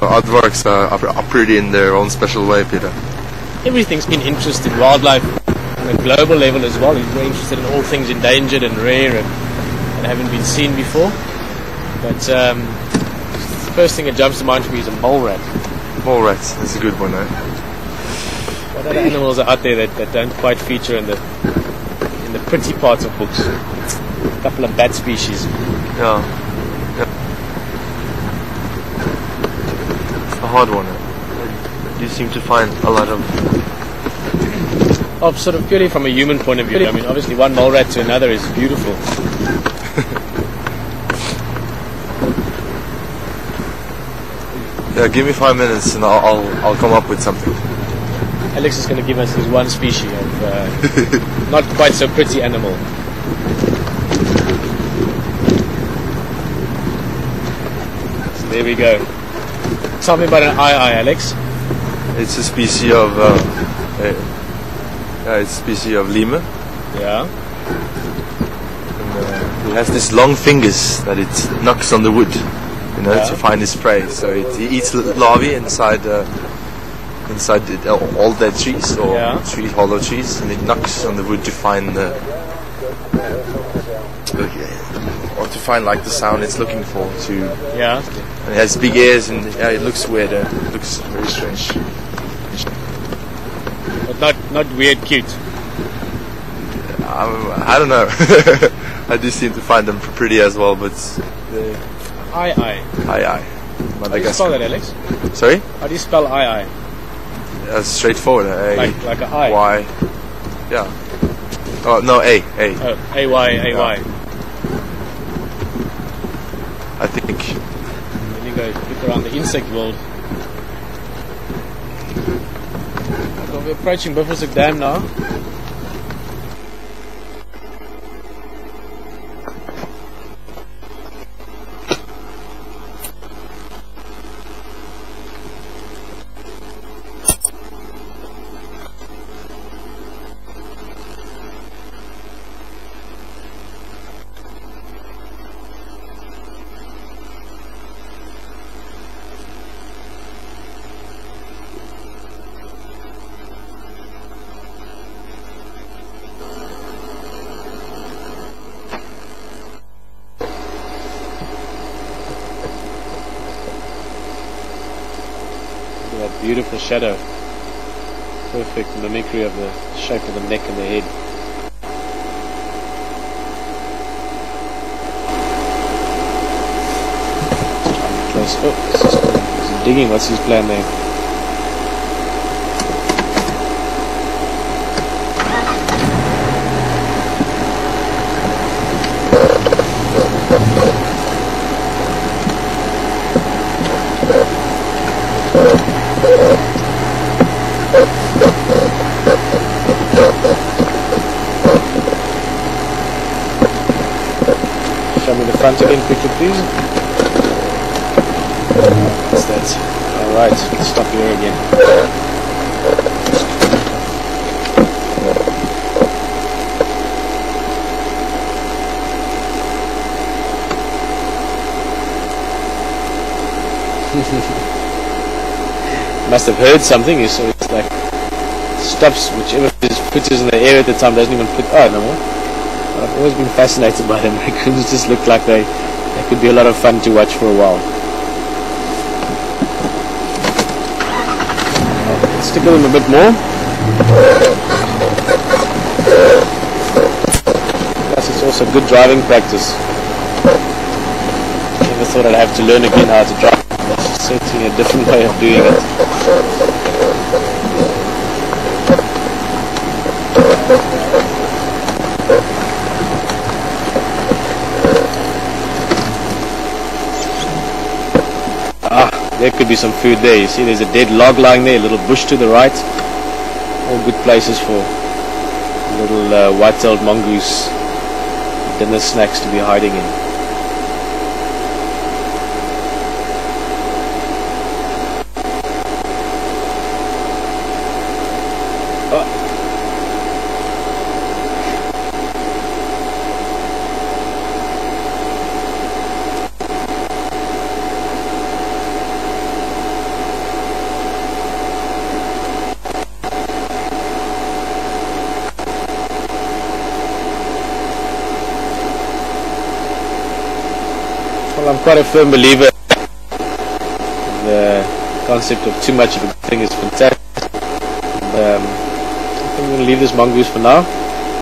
aardvarks are, are, are pretty in their own special way, Pieter. Everything's been interested in wildlife on a global level as well. He's very interested in all things endangered and rare and, and haven't been seen before. But um, the first thing that jumps to mind for me is a mole rat. Mole rats, that's a good one, eh? What other animals are out there that, that don't quite feature in the in the pretty parts of books? A couple of bat species. Yeah. It's a hard one. You seem to find a lot of. Of sort of purely from a human point of view. I mean, obviously, one mole rat to another is beautiful. Yeah, give me five minutes and I'll I'll, I'll come up with something. Alex is going to give us his one species of uh, not quite so pretty animal. So there we go. Tell me about an eye, Alex. It's a species of. Uh, uh, it's a species of lemur. Yeah. And, uh, it has these long fingers that it knocks on the wood, you know, Yeah. to find its prey. So it, it eats larvae inside uh, inside the, all dead trees or Yeah. tree hollow trees, and it knocks on the wood to find the to find like the sound it's looking for. To Yeah. and it has big ears and yeah, it looks weird. Uh, it looks very strange. But not not weird cute. I, I don't know. I do seem to find them pretty as well, but they, Eye eye. aye aye. How do you spell that, Alex? Sorry? How do you spell aye aye? That's straightforward. A, Like like a eye. Yeah. Oh no, A A. Oh, A Y A Y. I think. Then you go look around the insect world. Okay, we're approaching Buffelshoek Dam now. Beautiful shadow. Perfect mimicry of the shape of the neck and the head. Oh, digging. What's his plan there? Show me the front again quickly, please. That's that. Alright, stop here again. Must have heard something, so it's like stops whichever is in the air at the time doesn't even oh no. I've always been fascinated by them. Raccoons just look like they, they could be a lot of fun to watch for a while. Let's them a bit more. Plus it's also good driving practice. Never thought I'd have to learn again how to drive. That's certainly a different way of doing it. There could be some food there. You see, there's a dead log lying there, a little bush to the right. All good places for little uh, white-tailed mongoose dinner snacks to be hiding in. I'm quite a firm believer. The concept of too much of a thing is fantastic. Um, I think I'm going to leave this mongoose for now.